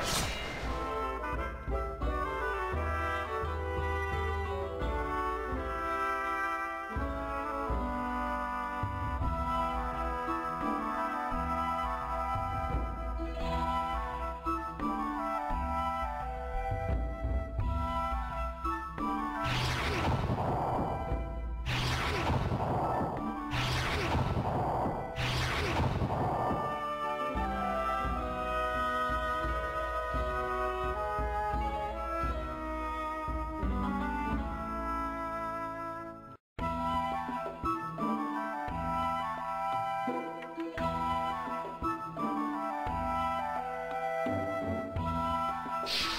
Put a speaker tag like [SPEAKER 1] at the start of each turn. [SPEAKER 1] Thank you. Shh.